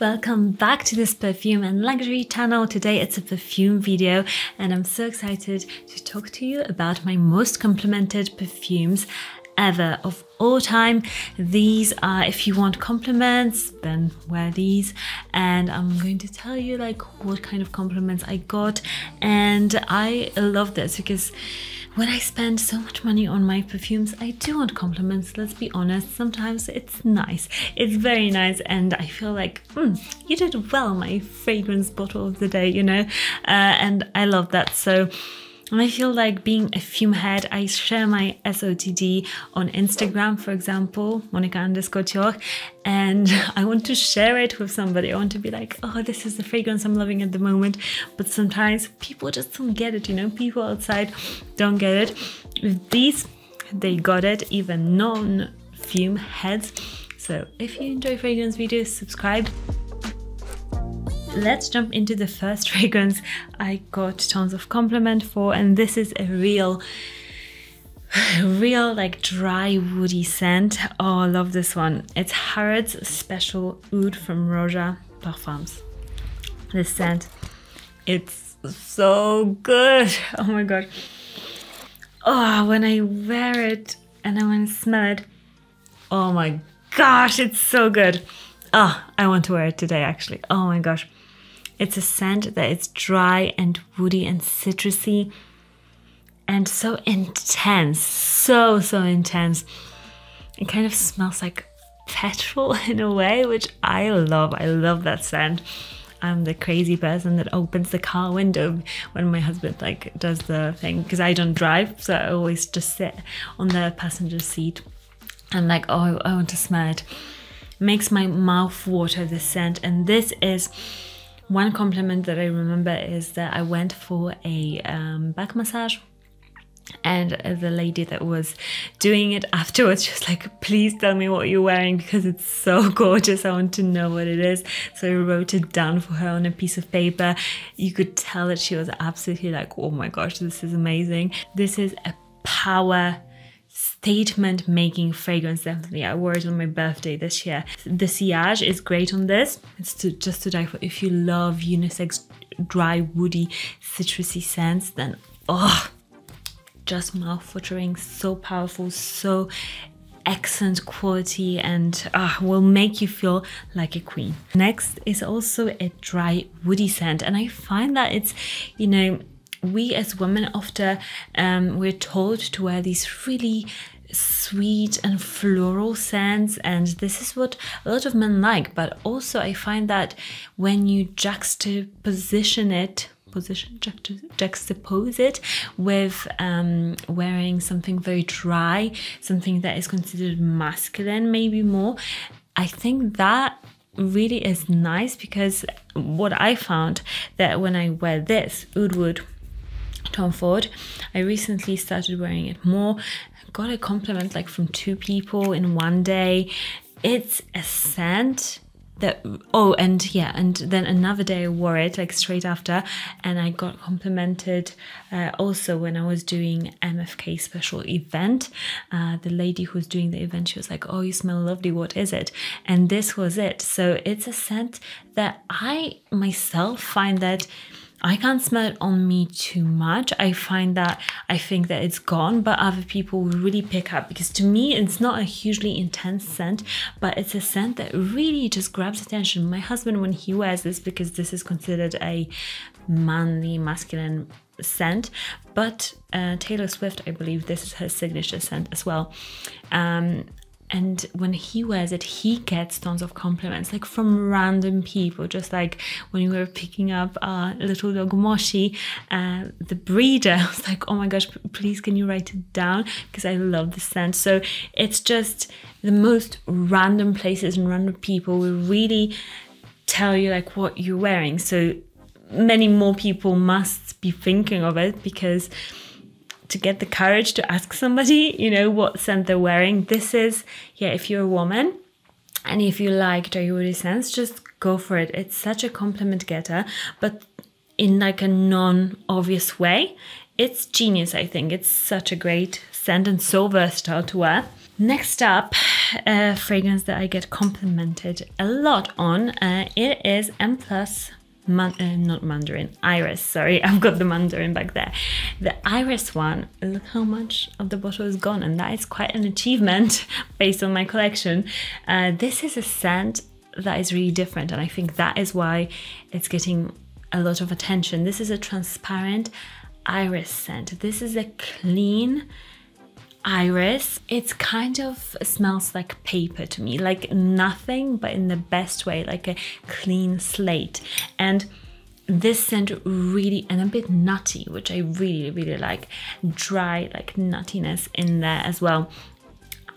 Welcome back to this perfume and luxury channel. Today it's a perfume video and I'm so excited to talk to you about my most complimented perfumes ever of all time. These are, if you want compliments, then wear these. And I'm going to tell you like what kind of compliments I got. And I love this because when I spend so much money on my perfumes, I do want compliments, let's be honest. Sometimes it's nice. It's very nice, and I feel like, mm, you did well, my fragrance bottle of the day, you know? Uh, and I love that. So, I feel like being a fume head, I share my SOTD on Instagram, for example, Monika underscore Cioch, and I want to share it with somebody. I want to be like, oh, this is the fragrance I'm loving at the moment. But sometimes people just don't get it, you know, people outside don't get it. With these, they got it, even non fume heads. So if you enjoy fragrance videos, subscribe let's jump into the first fragrance I got tons of compliment for, and this is a real real like dry woody scent. Oh i love this one. It's harrods special oud from roja parfums. This scent it's so good. Oh my god. Oh when i wear it and i want to smell it oh my gosh it's so good. Oh i want to wear it today actually. Oh my gosh it's a scent that is dry and woody and citrusy and so intense, so, so intense. It kind of smells like petrol in a way, which I love. I love that scent. I'm the crazy person that opens the car window when my husband like does the thing because I don't drive, so I always just sit on the passenger seat. I'm like, oh, I want to smell it. Makes my mouth water the scent, and this is one compliment that I remember is that I went for a um, back massage and the lady that was doing it afterwards just like please tell me what you're wearing because it's so gorgeous. I want to know what it is. So i wrote it down for her on a piece of paper. You could tell that she was absolutely like oh my gosh this is amazing. This is a power statement making fragrance definitely i wore it on my birthday this year. The sillage is great on this. It's to, just to die for. If you love unisex dry woody citrusy scents then oh just mouth-watering so powerful so excellent quality and uh, will make you feel like a queen. Next is also a dry woody scent and i find that it's you know we as women often um, we're told to wear these really sweet and floral scents and this is what a lot of men like. But also i find that when you juxtaposition it position juxtapose it with um, wearing something very dry something that is considered masculine maybe more i think that really is nice because what i found that when i wear this Oud Wood Tom Ford. I recently started wearing it more. Got a compliment like from two people in one day. It's a scent that oh and yeah and then another day I wore it like straight after and I got complimented uh, also when I was doing MFK special event uh, the lady who was doing the event she was like oh you smell lovely what is it and this was it so it's a scent that I myself find that I can't smell it on me too much. I find that I think that it's gone, but other people really pick up because to me it's not a hugely intense scent, but it's a scent that really just grabs attention. My husband, when he wears this, because this is considered a manly, masculine scent, but uh, Taylor Swift, I believe this is her signature scent as well. Um, and when he wears it he gets tons of compliments like from random people. Just like when we were picking up our little dog moshi uh, the breeder was like oh my gosh please can you write it down? Because i love the scent. So it's just the most random places and random people will really tell you like what you're wearing. So many more people must be thinking of it because to get the courage to ask somebody, you know, what scent they're wearing. This is, yeah, if you're a woman and if you like woody scents, just go for it. It's such a compliment getter, but in like a non-obvious way. It's genius, I think. It's such a great scent and so versatile to wear. Next up, a fragrance that I get complimented a lot on. Uh, it is M Plus Man- uh, not Mandarin, Iris. Sorry, I've got the Mandarin back there. The Iris one, look how much of the bottle is gone, and that is quite an achievement based on my collection. Uh, this is a scent that is really different, and I think that is why it's getting a lot of attention. This is a transparent iris scent. This is a clean iris. It's kind of smells like paper to me, like nothing, but in the best way, like a clean slate. And this scent really and a bit nutty, which I really, really like. Dry, like nuttiness in there as well.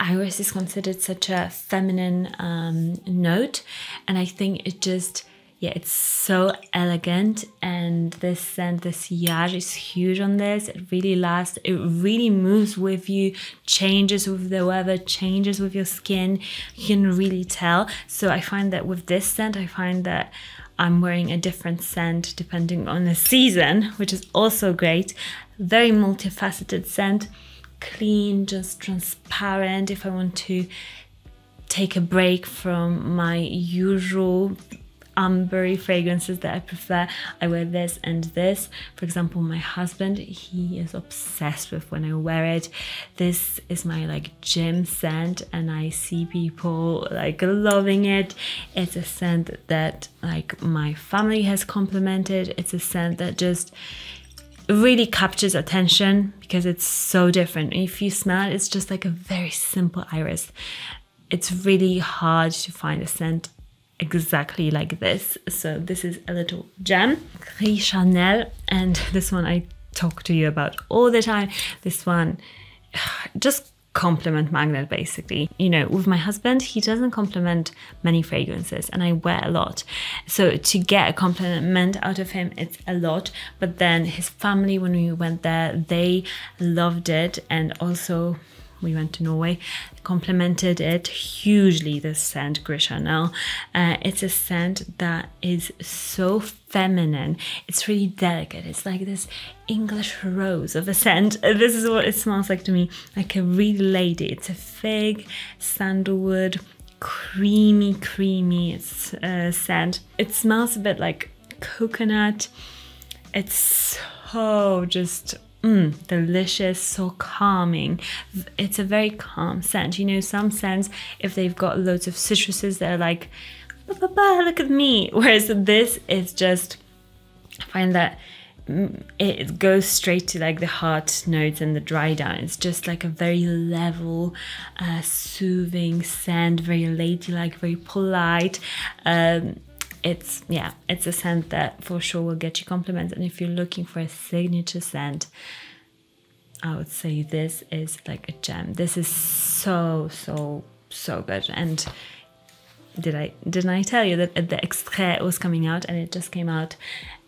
Iris is considered such a feminine um, note, and I think it just yeah, it's so elegant and this scent, the sillage is huge on this. It really lasts. It really moves with you, changes with the weather, changes with your skin. You can really tell. So I find that with this scent, I find that I'm wearing a different scent depending on the season, which is also great. Very multifaceted scent, clean, just transparent. If I want to take a break from my usual ambery fragrances that I prefer. I wear this and this. For example, my husband, he is obsessed with when I wear it. This is my like gym scent and I see people like loving it. It's a scent that like my family has complimented. It's a scent that just really captures attention because it's so different. If you smell it, it's just like a very simple iris. It's really hard to find a scent exactly like this. So this is a little gem, Gris Charnel, and this one I talk to you about all the time. This one, just compliment magnet basically. You know, with my husband, he doesn't compliment many fragrances and I wear a lot. So to get a compliment out of him, it's a lot. But then his family, when we went there, they loved it and also we went to Norway, complimented it hugely. This scent, Gris Charnel. Uh, it's a scent that is so feminine. It's really delicate. It's like this English rose of a scent. This is what it smells like to me, like a real lady. It's a fig, sandalwood, creamy, creamy it's, uh, scent. It smells a bit like coconut. It's so just Mm, delicious, so calming. It's a very calm scent. You know, some scents, if they've got loads of citruses, they're like, bah, bah, bah, look at me. Whereas this is just, I find that mm, it goes straight to like the heart notes and the dry down. It's just like a very level, uh, soothing scent, very ladylike, very polite. Um, it's yeah it's a scent that for sure will get you compliments. And if you're looking for a signature scent i would say this is like a gem. This is so so so good. And did i didn't i tell you that the extrait was coming out and it just came out?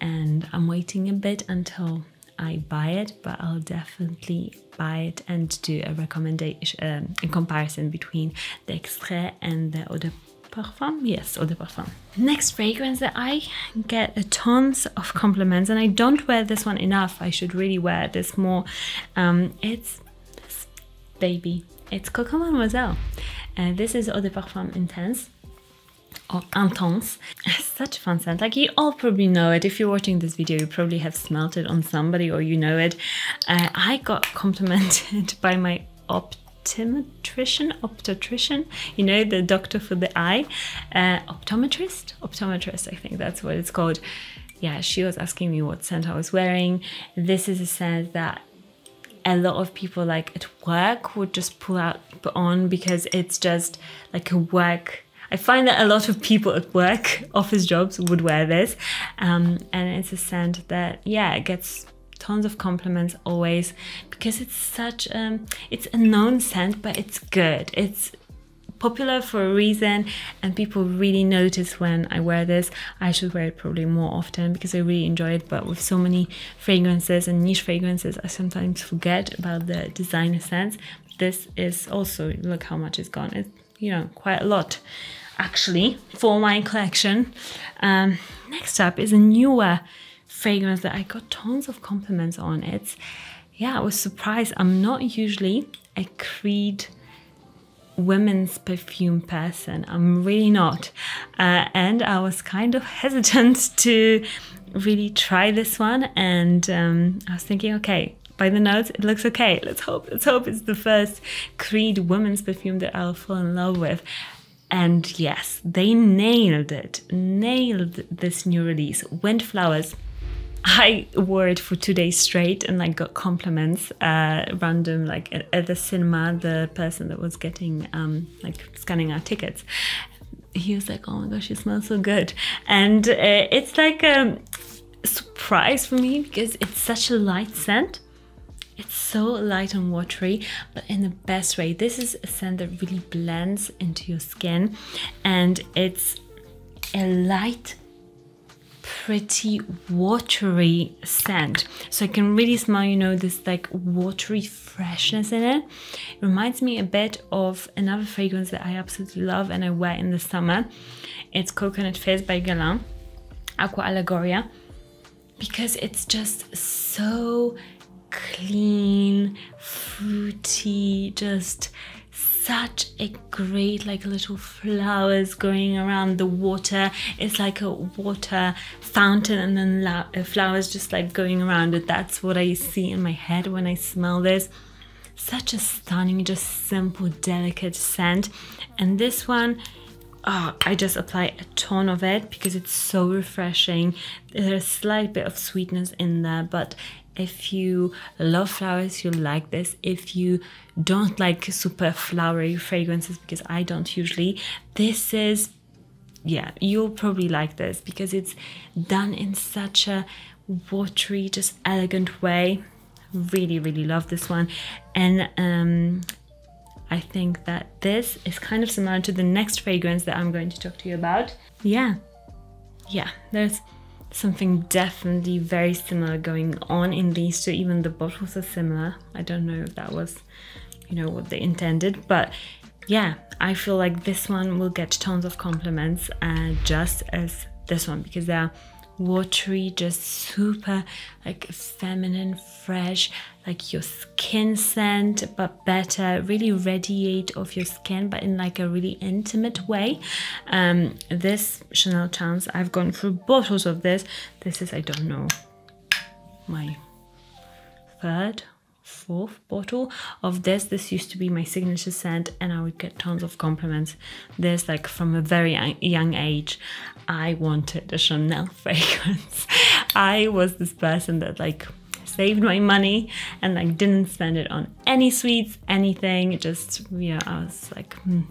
And i'm waiting a bit until i buy it but i'll definitely buy it and do a recommendation um, a comparison between the extrait and the eau de Parfum? Yes, Eau de Parfum. Next fragrance that I get a tons of compliments, and I don't wear this one enough. I should really wear this more. Um, it's this baby. It's Coco Mademoiselle. And this is Eau de Parfum Intense or Intense. Such a fun scent. Like you all probably know it. If you're watching this video, you probably have smelt it on somebody or you know it. Uh, I got complimented by my opt optometrician, optometrician, you know, the doctor for the eye, uh, optometrist, optometrist, I think that's what it's called. Yeah, she was asking me what scent I was wearing. This is a scent that a lot of people like at work would just pull out put on because it's just like a work I find that a lot of people at work, office jobs, would wear this. Um, and it's a scent that, yeah, it gets tons of compliments always because it's such um it's a known scent but it's good it's popular for a reason and people really notice when I wear this. I should wear it probably more often because I really enjoy it but with so many fragrances and niche fragrances I sometimes forget about the designer scents. This is also look how much it's gone. It's you know quite a lot actually for my collection. Um, next up is a newer fragrance that I got tons of compliments on. It's, yeah, I was surprised. I'm not usually a Creed women's perfume person. I'm really not. Uh, and I was kind of hesitant to really try this one. And um, I was thinking, okay, by the notes, it looks okay. Let's hope. Let's hope it's the first Creed women's perfume that I'll fall in love with. And yes, they nailed it. Nailed this new release. Wind Flowers. I wore it for two days straight and like got compliments, uh, random like at, at the cinema. The person that was getting um, like scanning our tickets, he was like, "Oh my gosh, you smell so good," and uh, it's like a surprise for me because it's such a light scent it's so light and watery, but in the best way. This is a scent that really blends into your skin and it's a light pretty watery scent so i can really smell you know this like watery freshness in it. it reminds me a bit of another fragrance that i absolutely love and i wear in the summer it's coconut fizz by Guerlain aqua allegoria because it's just so clean, fruity, just such a great like little flowers going around the water. It's like a water fountain and then uh, flowers just like going around it. That's what i see in my head when i smell this. Such a stunning just simple delicate scent. And this one oh, I just apply a ton of it because it's so refreshing. There's a slight bit of sweetness in there, but if you love flowers, you'll like this. If you don't like super flowery fragrances, because I don't usually, this is, yeah, you'll probably like this because it's done in such a watery, just elegant way. Really, really love this one. And um, I think that this is kind of similar to the next fragrance that I'm going to talk to you about. Yeah, yeah, there's something definitely very similar going on in these two. Even the bottles are similar. I don't know if that was, you know, what they intended, but yeah, I feel like this one will get tons of compliments, uh, just as this one because they're watery, just super like feminine, fresh, like your skin scent, but better, really radiate off your skin, but in like a really intimate way. Um, this Chanel Chance, I've gone through bottles of this. This is, I don't know, my third fourth bottle of this. This used to be my signature scent, and I would get tons of compliments. This, like from a very young age, I wanted a Chanel fragrance. I was this person that like saved my money and like didn't spend it on any sweets, anything. Just yeah, I was like, hmm.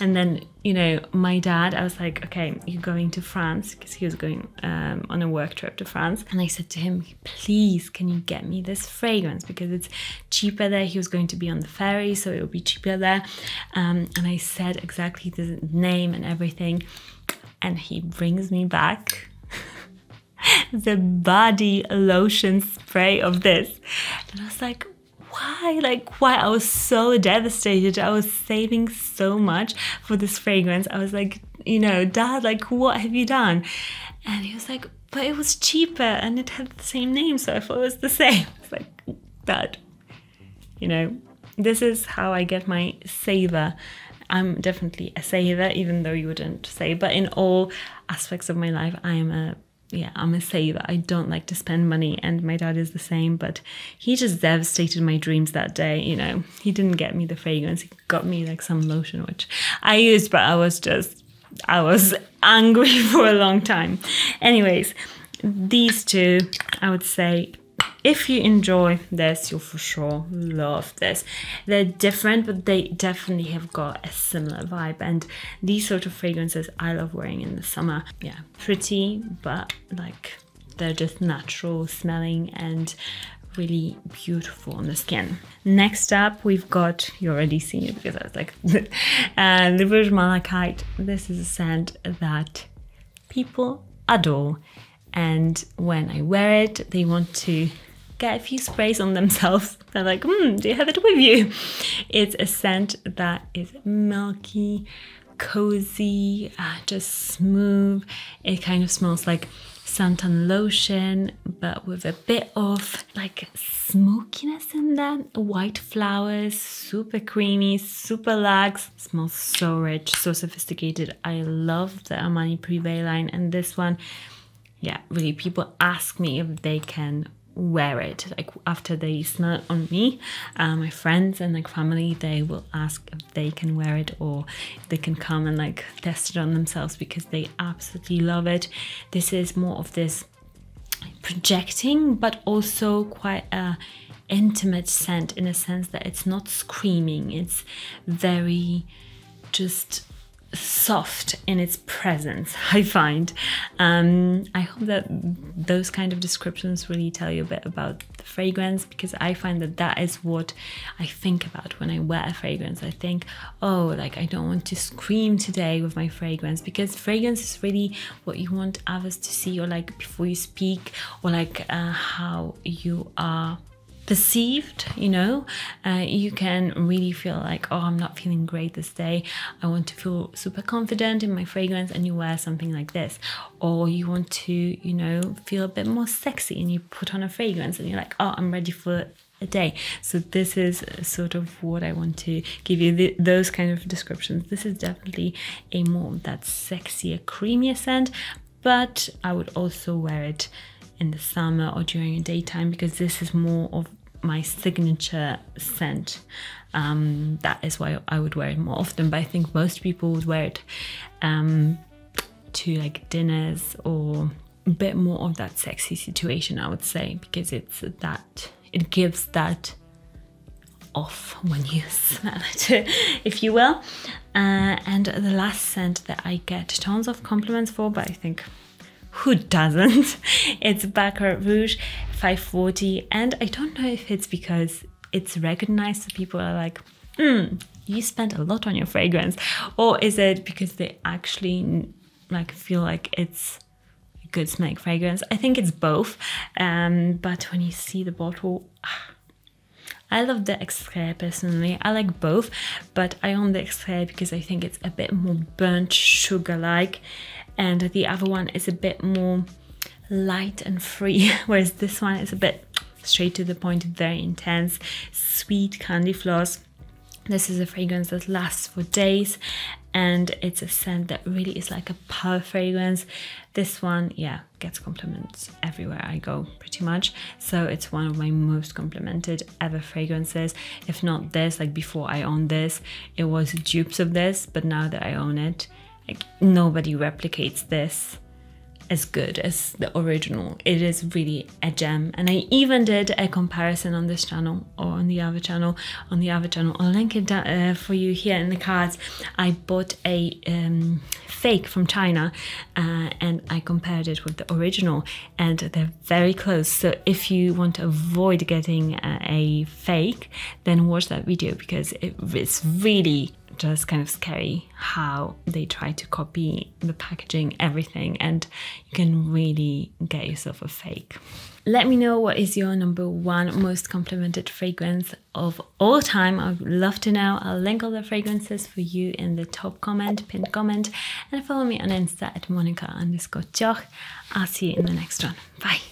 and then you know my dad. I was like, okay, you're going to France because he was going um, on a work trip to France, and I said to him, please, can you get me this fragrance because it's cheaper there. He was going to be on the ferry, so it will be cheaper there. Um, and I said exactly the name and everything, and he brings me back the body lotion spray of this. And I was like, why? Like, why? I was so devastated. I was saving so much for this fragrance. I was like, you know, Dad, like, what have you done? And he was like, but it was cheaper and it had the same name, so I thought it was the same. It's like, Dad, you know, this is how I get my saver. I'm definitely a saver, even though you wouldn't say, but in all aspects of my life, I am a yeah, I'm a saver. I don't like to spend money, and my dad is the same. But he just devastated my dreams that day. You know, he didn't get me the fragrance. He got me like some lotion, which I used, but I was just, I was angry for a long time. Anyways, these two, I would say, if you enjoy this, you'll for sure love this. They're different, but they definitely have got a similar vibe. And these sort of fragrances I love wearing in the summer. Yeah, pretty, but like they're just natural smelling and really beautiful on the skin. Next up, we've got, you already seen it because I was like, uh, Rouge Malachite. This is a scent that people adore. And when I wear it, they want to get a few sprays on themselves. They're like, hmm, do you have it with you? It's a scent that is milky, cozy, uh, just smooth. It kind of smells like suntan lotion, but with a bit of like smokiness in that. White flowers, super creamy, super lax, smells so rich, so sophisticated. I love the Armani Privé line, and this one, yeah, really, people ask me if they can wear it like after they smell it on me uh, my friends and like family they will ask if they can wear it or they can come and like test it on themselves because they absolutely love it. This is more of this projecting but also quite a intimate scent in a sense that it's not screaming. It's very just soft in its presence i find. Um, i hope that those kind of descriptions really tell you a bit about the fragrance because i find that that is what i think about when i wear a fragrance. I think oh like i don't want to scream today with my fragrance because fragrance is really what you want others to see or like before you speak or like uh, how you are perceived you know? Uh, you can really feel like oh i'm not feeling great this day. I want to feel super confident in my fragrance and you wear something like this. Or you want to you know feel a bit more sexy and you put on a fragrance and you're like oh i'm ready for a day. So this is sort of what i want to give you the, those kind of descriptions. This is definitely a more that sexier creamier scent but i would also wear it in the summer or during a daytime because this is more of my signature scent. Um, that is why I would wear it more often. But I think most people would wear it um, to like dinners or a bit more of that sexy situation, I would say, because it's that it gives that off when you smell it, if you will. Uh, and the last scent that I get tons of compliments for, but I think who doesn't? it's Baccarat Rouge 540, and I don't know if it's because it's recognized, so people are like, hmm, you spent a lot on your fragrance, or is it because they actually like feel like it's a good smelling fragrance? I think it's both, um, but when you see the bottle. I love the Extrait personally. I like both, but I own the Extrait because I think it's a bit more burnt sugar like and the other one is a bit more light and free whereas this one is a bit straight to the point very intense sweet candy floss. This is a fragrance that lasts for days and it's a scent that really is like a power fragrance. This one yeah gets compliments everywhere i go pretty much. So it's one of my most complimented ever fragrances. If not this like before i owned this it was dupes of this but now that i own it like nobody replicates this as good as the original. It is really a gem. And I even did a comparison on this channel or on the other channel. On the other channel, I'll link it down, uh, for you here in the cards. I bought a um, fake from China uh, and I compared it with the original and they're very close. So if you want to avoid getting uh, a fake, then watch that video because it, it's really just kind of scary how they try to copy the packaging, everything, and you can really get yourself a fake. Let me know what is your number one most complimented fragrance of all time. I would love to know. I'll link all the fragrances for you in the top comment, pinned comment, and follow me on Insta at Monika underscore Cioch. I'll see you in the next one. Bye.